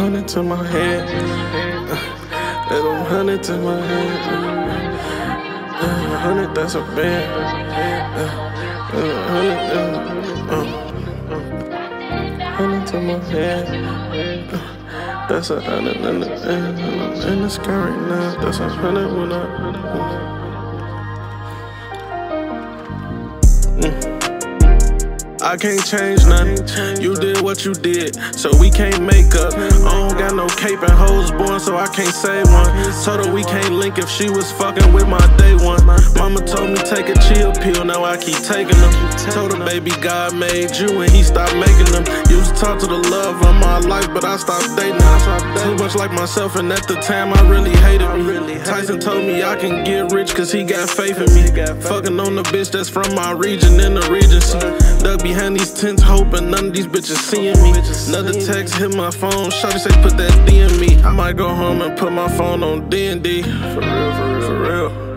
hundred to my head. Let them hundred to my head. A hundred, that's a band. A hundred, uh, hundred to my head. That's a hundred in the, in, in the sky right now. That's a hundred when I. I can't change nothing. You did what you did, so we can't make up. I don't got no cape and hoes born, so I can't say one. Told her we can't link if she was fucking with my day one. Mama told me take a chill pill, now I keep taking them. Told her baby God made you and he stopped making them. Used to talk to the love of my life, but I stopped dating. Too much like myself, and at the time I really hated me. Tyson told me I can get rich cause he got faith in me. Fucking on the bitch that's from my region in the Regency. Dug behind these tents, hoping none of these bitches seeing me. Another text hit my phone, shawty say put that D in me. I might go home and put my phone on D&D. For real, for real, for real.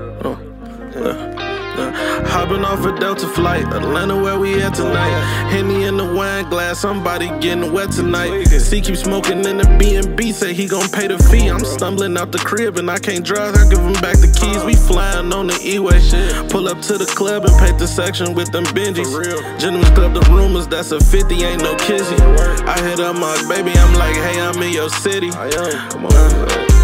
Hopping off a Delta flight, Atlanta where we at tonight. Henny in the wine glass, somebody getting wet tonight. C keep smoking in the B&B, say he gon' pay the fee. I'm stumbling out the crib and I can't drive, I give him back the keys. We flying on the E-way. Pull up to the club and paint the section with them Benjis. Gentlemen Club, the rumors, that's a 50, ain't no kizzy. I hit up my baby, I'm like, hey, I'm in your city. I am. Come on uh,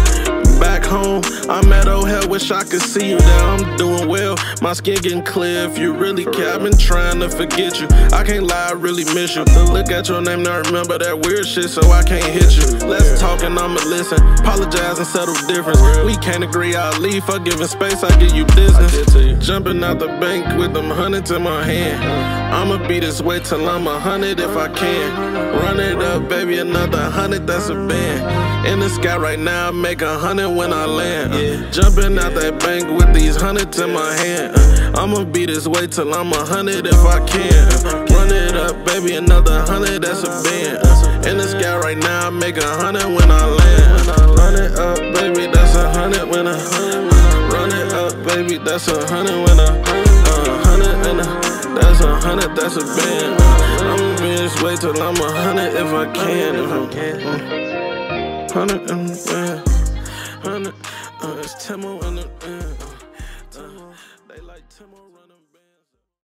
back home. I'm at O'Hare, wish I could see you there. I'm doing well, my skin getting clear. If you really care, I've been trying to forget you. I can't lie, I really miss you. Look at your name, now remember that weird shit, so I can't hit you. Let's talk and I'ma listen. Apologize and settle difference. We can't agree, I'll leave. For giving space, I give you business. Jumping out the bank with them hundreds in my hand. I'ma be this way till I'm a hundred if I can. Run it up, baby, another hundred, that's a band. In the sky right now, make a hundred when I land. Uh, jumping out that bank with these hundreds in my hand. Uh, I'ma be this way till I'm a hundred if I can. Uh, run it up, baby, another hundred, that's a band. Uh, in the sky right now, I make a hundred when I land. Uh, run it up, baby, that's a hundred when I. Run it up, baby, that's a hundred when I. Uh, hundred and a. That's a hundred, that's a band. Uh, I'ma be this way till I'm a hundred if I can. If I can. Hundred and yeah hundred. Uh, it's Timo in the. Uh, uh, they like Timo.